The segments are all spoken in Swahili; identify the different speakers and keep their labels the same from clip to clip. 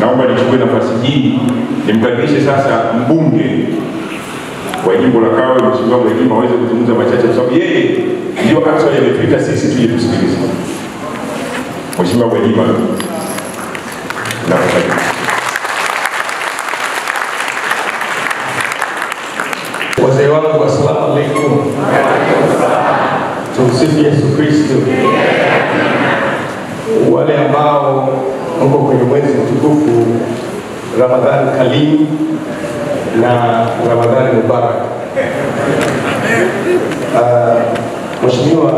Speaker 1: Naomba nichukue nafasi hii nimkaribishe sasa mbunge wa jimbo la Kawe Mheshimiwa Gwajima aweze kuzungumza machache, kwa sababu yeye ndio actually ametuita sisi tuje tusikilize. Mheshimiwa Gwajima, nakukaribisha.
Speaker 2: Wazee wangu, assalamu alaikum. Tumsifu Yesu Kristo. Wale ambao mko kwenye mwezi mtukufu Ramadhani Karimu na Ramadhani Mubarak. Uh, Mheshimiwa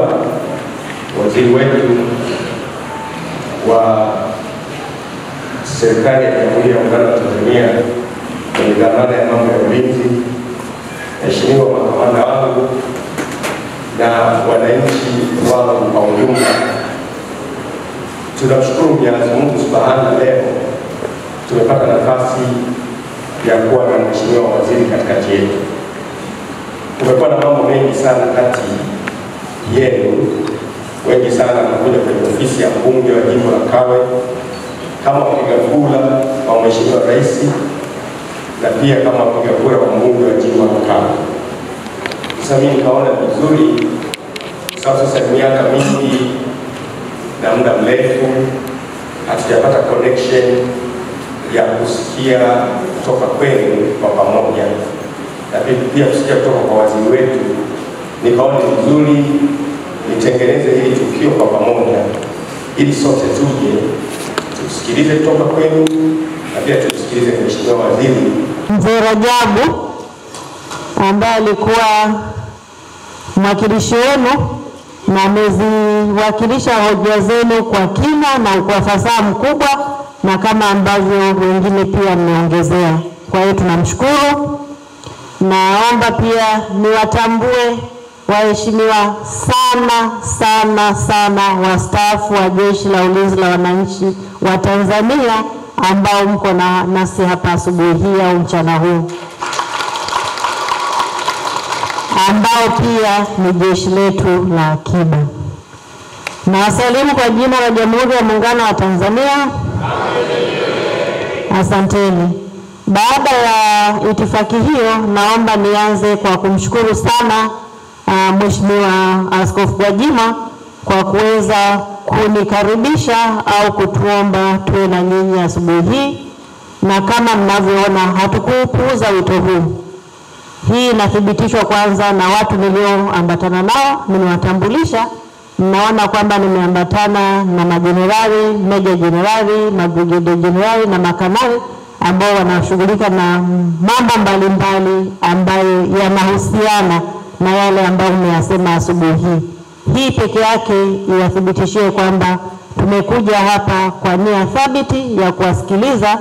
Speaker 2: waziri wetu wa serikali ya Jamhuri ya Muungano wa Tanzania kwenye dhamana ya mambo ya ulinzi Mheshimiwa makamanda wangu na wananchi wangu kwa ujumla, tunamshukuru Mwenyezi Mungu leo tumepata nafasi ya kuwa na mheshimiwa waziri katikati yetu. Kumekuwa na mambo mengi sana kati yenu, wengi sana wanakuja kwenye ofisi ya mbunge wa jimbo la Kawe kama wapiga kura wa mheshimiwa rais na pia kama wapiga kura wa mbunge wa jimbo la Kawe. Sasa mimi nikaona vizuri, sasa miaka mingi na muda mrefu hatujapata connection ya kusikia kutoka kwenu kwa pamoja, lakini pia kusikia kutoka kwa waziri wetu. Nikaona ni vizuri nitengeneze hili tukio kwa pamoja, ili sote tuje tusikilize kutoka kwenu na pia tusikilize mheshimiwa waziri
Speaker 3: Mzee Rajabu ambaye alikuwa mwakilishi wenu na ameziwakilisha hoja zenu kwa kina na kwa fasaha mkubwa, na kama ambavyo wengine pia mmeongezea. Kwa hiyo tunamshukuru. Naomba pia niwatambue waheshimiwa sana sana sana wastaafu wa Jeshi la Ulinzi la Wananchi wa Tanzania ambao mko na nasi hapa asubuhi hii au mchana huu, ambao pia ni jeshi letu la akiba. Nawasalimu kwa jina la Jamhuri ya Muungano wa Tanzania. Asanteni. Baada ya itifaki hiyo, naomba nianze kwa kumshukuru sana uh, Mheshimiwa Askofu Gwajima kwa kuweza kunikaribisha au kutuomba tuwe na nyinyi asubuhi hii, na kama mnavyoona hatukupuuza wito huu. Hii inathibitishwa kwanza na watu nilioambatana nao, nimewatambulisha. Mnaona kwamba nimeambatana na majenerali, meja jenerali, mabrigade jenerali na makanali ambao wanashughulika na mambo mbalimbali ambayo yanahusiana na yale ambayo nimeyasema asubuhi hii. Hii peke yake iwathibitishie kwamba tumekuja hapa kwa nia thabiti ya kuwasikiliza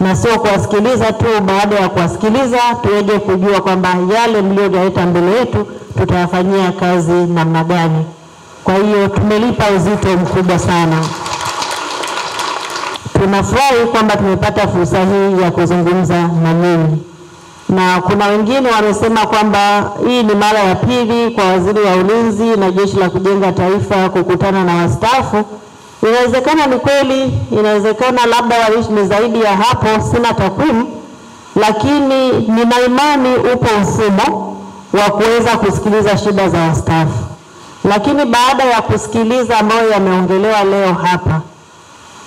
Speaker 3: na sio kuwasikiliza tu. Baada ya kuwasikiliza, tuweje kujua kwamba yale mlioyaleta mbele yetu tutayafanyia kazi namna gani. Kwa hiyo tumelipa uzito mkubwa sana. Tunafurahi kwamba tumepata fursa hii ya kuzungumza na nyinyi na kuna wengine wamesema kwamba hii ni mara ya pili kwa waziri wa ulinzi na jeshi la kujenga taifa kukutana na wastaafu. Inawezekana ni kweli, inawezekana labda ni zaidi ya hapo, sina takwimu, lakini nina imani upo mfumo wa kuweza kusikiliza shida za wastaafu. Lakini baada ya kusikiliza ambayo yameongelewa leo hapa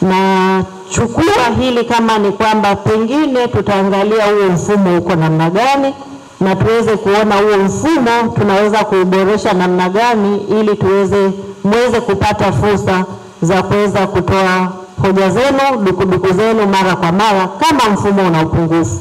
Speaker 3: na chukua hili kama ni kwamba pengine tutaangalia huo mfumo uko namna gani, na tuweze kuona huo mfumo tunaweza kuboresha namna gani, ili tuweze muweze kupata fursa za kuweza kutoa hoja zenu, dukuduku zenu mara kwa mara, kama mfumo una upungufu.